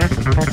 Mm-hmm.